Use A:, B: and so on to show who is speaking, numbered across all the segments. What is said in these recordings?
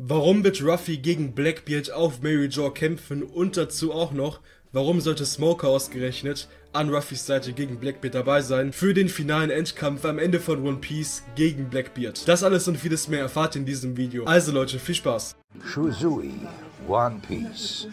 A: Warum wird Ruffy gegen Blackbeard auf Mary Joe kämpfen und dazu auch noch, warum sollte Smoker ausgerechnet an Ruffys Seite gegen Blackbeard dabei sein für den finalen Endkampf am Ende von One Piece gegen Blackbeard? Das alles und vieles mehr erfahrt ihr in diesem Video. Also Leute, viel Spaß!
B: Shuzui, One Piece.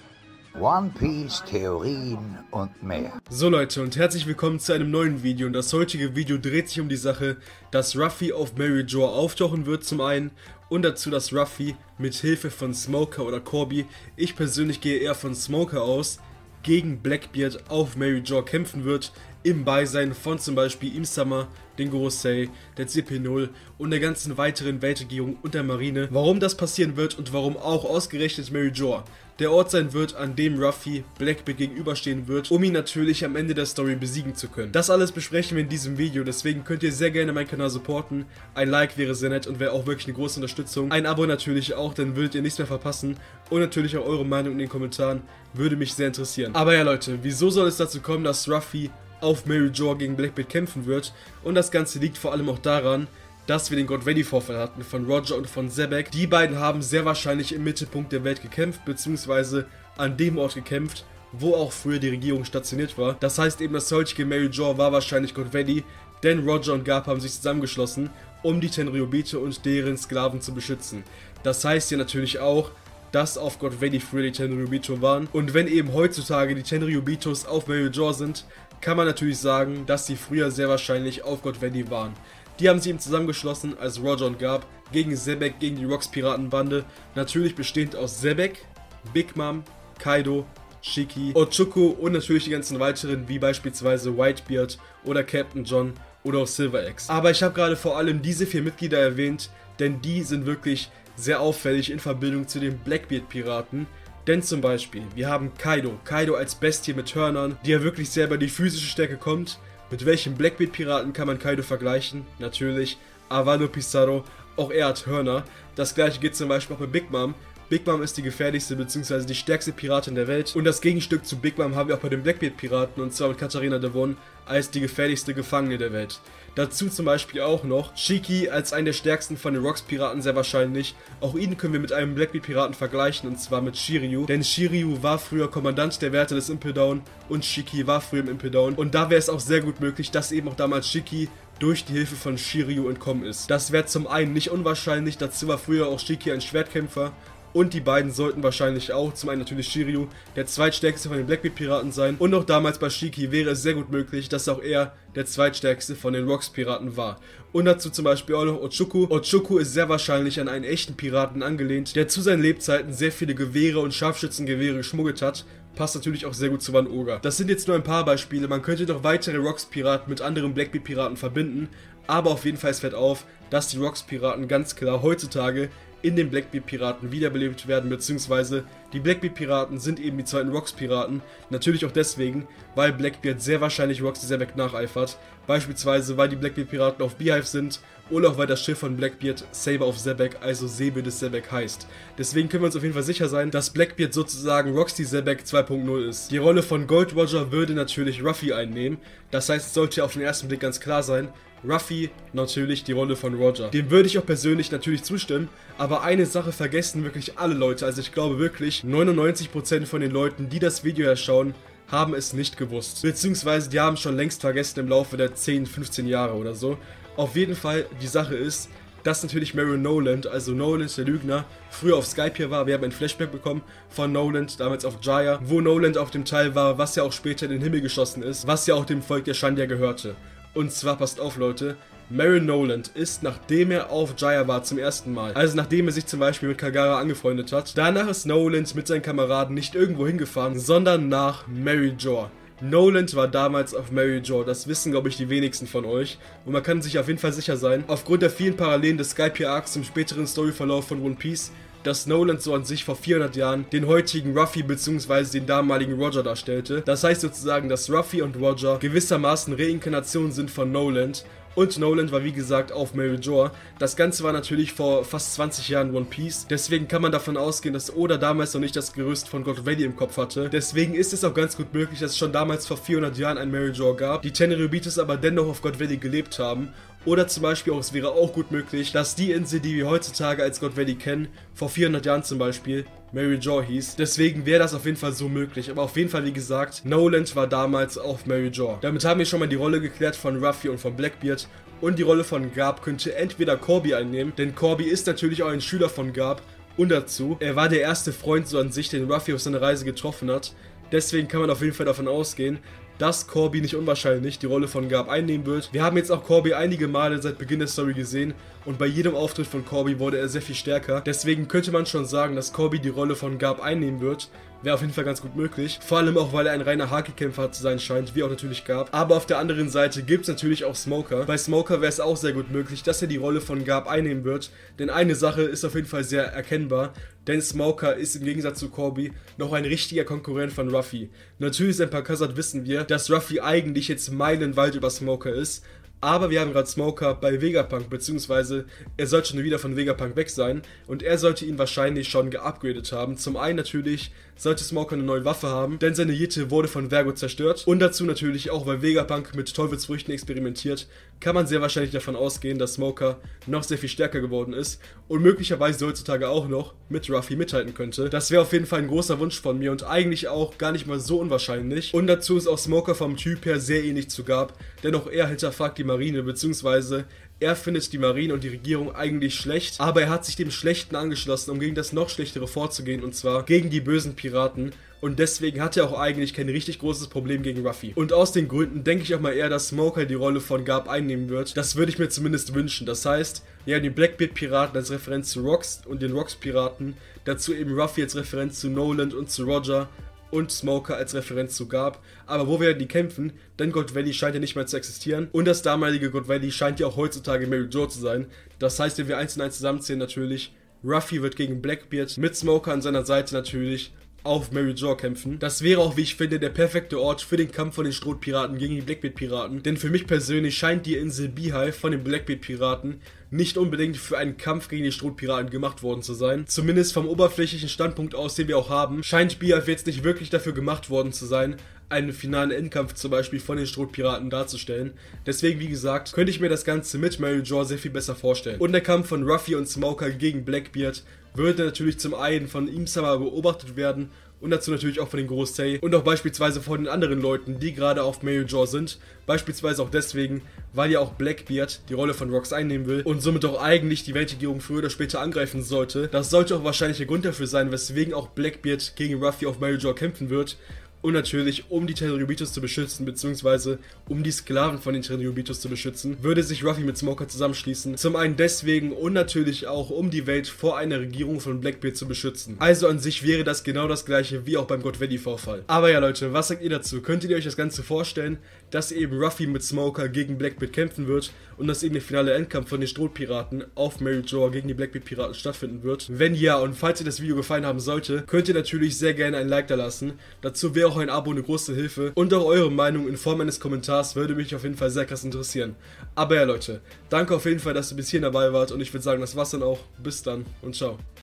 B: One Piece, Theorien und mehr.
A: So Leute und herzlich willkommen zu einem neuen Video und das heutige Video dreht sich um die Sache, dass Ruffy auf Mary Joe auftauchen wird zum einen und dazu, dass Ruffy mit Hilfe von Smoker oder Corby, ich persönlich gehe eher von Smoker aus, gegen Blackbeard auf Mary Joe kämpfen wird, im Beisein von zum Beispiel Im-Summer, den Gorosei, der CP0 und der ganzen weiteren Weltregierung und der Marine, warum das passieren wird und warum auch ausgerechnet Mary Joe der Ort sein wird, an dem Ruffy Blackbeard gegenüberstehen wird, um ihn natürlich am Ende der Story besiegen zu können. Das alles besprechen wir in diesem Video, deswegen könnt ihr sehr gerne meinen Kanal supporten. Ein Like wäre sehr nett und wäre auch wirklich eine große Unterstützung. Ein Abo natürlich auch, dann würdet ihr nichts mehr verpassen. Und natürlich auch eure Meinung in den Kommentaren, würde mich sehr interessieren. Aber ja Leute, wieso soll es dazu kommen, dass Ruffy auf Mary Joe gegen Blackbeard kämpfen wird? Und das Ganze liegt vor allem auch daran, dass wir den God Ready Vorfall hatten von Roger und von Zebek. Die beiden haben sehr wahrscheinlich im Mittelpunkt der Welt gekämpft, beziehungsweise an dem Ort gekämpft, wo auch früher die Regierung stationiert war. Das heißt eben, das heutige Mary Joe war wahrscheinlich God Ready, denn Roger und Garp haben sich zusammengeschlossen, um die Tenryobite und deren Sklaven zu beschützen. Das heißt ja natürlich auch, dass auf God Ready früher die Tenryubito waren. Und wenn eben heutzutage die Tenryubitos auf Mary Joe sind, kann man natürlich sagen, dass sie früher sehr wahrscheinlich auf God Ready waren. Die haben sich eben zusammengeschlossen als Roger und Garb gegen Zebek, gegen die Rocks Piratenbande. Natürlich bestehend aus Zebek, Big Mom, Kaido, Shiki, Ochuku und natürlich die ganzen weiteren, wie beispielsweise Whitebeard oder Captain John oder auch Silver X. Aber ich habe gerade vor allem diese vier Mitglieder erwähnt, denn die sind wirklich sehr auffällig in Verbindung zu den Blackbeard-Piraten. Denn zum Beispiel, wir haben Kaido, Kaido als Bestie mit Hörnern, die ja wirklich sehr über die physische Stärke kommt, mit welchem Blackbeard-Piraten kann man Kaido vergleichen? Natürlich Avalo Pizarro, auch er hat Hörner. Das gleiche geht zum Beispiel auch bei Big Mom. Big Mom ist die gefährlichste bzw. die stärkste Piratin der Welt. Und das Gegenstück zu Big Mom haben wir auch bei den Blackbeard-Piraten und zwar mit Katharina Devon als die gefährlichste Gefangene der Welt. Dazu zum Beispiel auch noch Shiki als einen der stärksten von den Rocks-Piraten sehr wahrscheinlich. Auch ihn können wir mit einem Blackbeard-Piraten vergleichen und zwar mit Shiryu. Denn Shiryu war früher Kommandant der Werte des Impel Down und Shiki war früher im Impel Down. Und da wäre es auch sehr gut möglich, dass eben auch damals Shiki durch die Hilfe von Shiryu entkommen ist. Das wäre zum einen nicht unwahrscheinlich, dazu war früher auch Shiki ein Schwertkämpfer und die beiden sollten wahrscheinlich auch, zum einen natürlich Shiryu, der zweitstärkste von den Blackbeard-Piraten sein. Und auch damals bei Shiki wäre es sehr gut möglich, dass auch er der zweitstärkste von den Rocks-Piraten war. Und dazu zum Beispiel auch noch Ochuku. Ochuku ist sehr wahrscheinlich an einen echten Piraten angelehnt, der zu seinen Lebzeiten sehr viele Gewehre und Scharfschützengewehre geschmuggelt hat passt natürlich auch sehr gut zu Van Oga. Das sind jetzt nur ein paar Beispiele, man könnte noch weitere Rocks-Piraten mit anderen Blackbeard-Piraten verbinden, aber auf jeden Fall fällt auf, dass die Rocks-Piraten ganz klar heutzutage in den Blackbeard-Piraten wiederbelebt werden, beziehungsweise die Blackbeard-Piraten sind eben die zweiten Rocks-Piraten. Natürlich auch deswegen, weil Blackbeard sehr wahrscheinlich Roxy Zebek nacheifert. Beispielsweise, weil die Blackbeard-Piraten auf Beehive sind oder auch weil das Schiff von Blackbeard Saber of Zebek, also Säbel des Zebek heißt. Deswegen können wir uns auf jeden Fall sicher sein, dass Blackbeard sozusagen Roxy Zebek 2.0 ist. Die Rolle von Gold Roger würde natürlich Ruffy einnehmen. Das heißt, es sollte auf den ersten Blick ganz klar sein, Ruffy natürlich die Rolle von Roger. Dem würde ich auch persönlich natürlich zustimmen, aber eine Sache vergessen wirklich alle Leute. Also ich glaube wirklich, 99% von den Leuten, die das Video erschauen, haben es nicht gewusst. Beziehungsweise die haben schon längst vergessen im Laufe der 10, 15 Jahre oder so. Auf jeden Fall, die Sache ist, dass natürlich Marion Noland, also Noland, der Lügner, früher auf Skype hier war. Wir haben ein Flashback bekommen von Noland, damals auf Jaya, wo Noland auf dem Teil war, was ja auch später in den Himmel geschossen ist, was ja auch dem Volk der Shandia gehörte. Und zwar, passt auf Leute, Marion Noland ist, nachdem er auf Jaya war zum ersten Mal, also nachdem er sich zum Beispiel mit Kagara angefreundet hat, danach ist Noland mit seinen Kameraden nicht irgendwo hingefahren, sondern nach Mary Jor. Noland war damals auf Mary Jor, das wissen glaube ich die wenigsten von euch und man kann sich auf jeden Fall sicher sein, aufgrund der vielen Parallelen des Skype Arcs zum späteren Storyverlauf von One Piece, dass Nolan so an sich vor 400 Jahren den heutigen Ruffy bzw. den damaligen Roger darstellte. Das heißt sozusagen, dass Ruffy und Roger gewissermaßen Reinkarnationen sind von Nolan und Nolan war wie gesagt auf Mary Jor. Das Ganze war natürlich vor fast 20 Jahren One Piece. Deswegen kann man davon ausgehen, dass Oda damals noch nicht das Gerüst von God Valley im Kopf hatte. Deswegen ist es auch ganz gut möglich, dass es schon damals vor 400 Jahren ein Mary Jor gab, die Tenryubites aber dennoch auf God Valley gelebt haben Oder zum Beispiel auch, es wäre auch gut möglich, dass die Insel, die wir heutzutage als God Valley kennen, vor 400 Jahren zum Beispiel, Mary Jaw hieß. Deswegen wäre das auf jeden Fall so möglich. Aber auf jeden Fall, wie gesagt, Noland war damals auf Mary Jaw. Damit haben wir schon mal die Rolle geklärt von Ruffy und von Blackbeard. Und die Rolle von Garb könnte entweder Corby einnehmen, denn Corby ist natürlich auch ein Schüler von Garb. Und dazu, er war der erste Freund so an sich, den Ruffy auf seiner Reise getroffen hat. Deswegen kann man auf jeden Fall davon ausgehen, dass Corby nicht unwahrscheinlich die Rolle von Garb einnehmen wird. Wir haben jetzt auch Corby einige Male seit Beginn der Story gesehen und bei jedem Auftritt von Corby wurde er sehr viel stärker. Deswegen könnte man schon sagen, dass Corby die Rolle von Garb einnehmen wird. Wäre auf jeden Fall ganz gut möglich. Vor allem auch, weil er ein reiner Haki-Kämpfer zu sein scheint, wie auch natürlich Garb. Aber auf der anderen Seite gibt es natürlich auch Smoker. Bei Smoker wäre es auch sehr gut möglich, dass er die Rolle von Garb einnehmen wird. Denn eine Sache ist auf jeden Fall sehr erkennbar. Denn Smoker ist im Gegensatz zu Corby noch ein richtiger Konkurrent von Ruffy. Natürlich, seit Pakazat wissen wir, dass Ruffy eigentlich jetzt meilenweit über Smoker ist. Aber wir haben gerade Smoker bei Vegapunk, beziehungsweise er sollte schon wieder von Vegapunk weg sein und er sollte ihn wahrscheinlich schon geupgradet haben. Zum einen natürlich sollte Smoker eine neue Waffe haben, denn seine Jitte wurde von Vergo zerstört und dazu natürlich auch, weil Vegapunk mit Teufelsfrüchten experimentiert, kann man sehr wahrscheinlich davon ausgehen, dass Smoker noch sehr viel stärker geworden ist und möglicherweise heutzutage auch noch mit Ruffy mithalten könnte. Das wäre auf jeden Fall ein großer Wunsch von mir und eigentlich auch gar nicht mal so unwahrscheinlich. Und dazu ist auch Smoker vom Typ her sehr ähnlich zu Gab, denn auch er hinterfragt die Marine, beziehungsweise er findet die Marine und die Regierung eigentlich schlecht, aber er hat sich dem Schlechten angeschlossen, um gegen das noch Schlechtere vorzugehen, und zwar gegen die bösen Piraten. Und deswegen hat er auch eigentlich kein richtig großes Problem gegen Ruffy. Und aus den Gründen denke ich auch mal eher, dass Smoker die Rolle von Garb einnehmen wird. Das würde ich mir zumindest wünschen. Das heißt, ja, die Blackbeard-Piraten als Referenz zu Rocks und den Rocks-Piraten, dazu eben Ruffy als Referenz zu Noland und zu Roger und Smoker als Referenz zu gab. Aber wo werden die kämpfen? Denn God Valley scheint ja nicht mehr zu existieren. Und das damalige God Valley scheint ja auch heutzutage Mary Joe zu sein. Das heißt, wenn wir eins und eins zusammenzählen, natürlich, Ruffy wird gegen Blackbeard mit Smoker an seiner Seite natürlich auf Mary Jaw kämpfen. Das wäre auch, wie ich finde, der perfekte Ort für den Kampf von den Strohpiraten gegen die Blackbeard-Piraten. Denn für mich persönlich scheint die Insel Beehive von den Blackbeard-Piraten nicht unbedingt für einen Kampf gegen die Strohpiraten gemacht worden zu sein. Zumindest vom oberflächlichen Standpunkt aus, den wir auch haben, scheint Beehive jetzt nicht wirklich dafür gemacht worden zu sein, einen finalen Endkampf zum Beispiel von den Strohpiraten darzustellen. Deswegen, wie gesagt, könnte ich mir das Ganze mit Mary Jaw sehr viel besser vorstellen. Und der Kampf von Ruffy und Smoker gegen Blackbeard würde natürlich zum einen von Imsama beobachtet werden und dazu natürlich auch von den Gorosei und auch beispielsweise von den anderen Leuten, die gerade auf Jaw sind. Beispielsweise auch deswegen, weil ja auch Blackbeard die Rolle von Rox einnehmen will und somit auch eigentlich die Weltregierung früher oder später angreifen sollte. Das sollte auch wahrscheinlich der Grund dafür sein, weswegen auch Blackbeard gegen Ruffy auf Jaw kämpfen wird und natürlich, um die Tenryubitos zu beschützen, beziehungsweise um die Sklaven von den Tenryubitos zu beschützen, würde sich Ruffy mit Smoker zusammenschließen. Zum einen deswegen und natürlich auch, um die Welt vor einer Regierung von Blackbeard zu beschützen. Also an sich wäre das genau das gleiche wie auch beim God Valley-Vorfall. Aber ja Leute, was sagt ihr dazu? Könntet ihr euch das Ganze vorstellen, dass eben Ruffy mit Smoker gegen Blackbeard kämpfen wird und dass eben der finale Endkampf von den Strohpiraten auf Mary Joa gegen die Blackbeard-Piraten stattfinden wird? Wenn ja, und falls ihr das Video gefallen haben sollte, könnt ihr natürlich sehr gerne ein Like da lassen. Dazu wäre auch auch ein Abo eine große Hilfe und auch eure Meinung in Form eines Kommentars würde mich auf jeden Fall sehr krass interessieren. Aber ja Leute, danke auf jeden Fall, dass ihr bis hierhin dabei wart und ich würde sagen, das war's dann auch. Bis dann und ciao.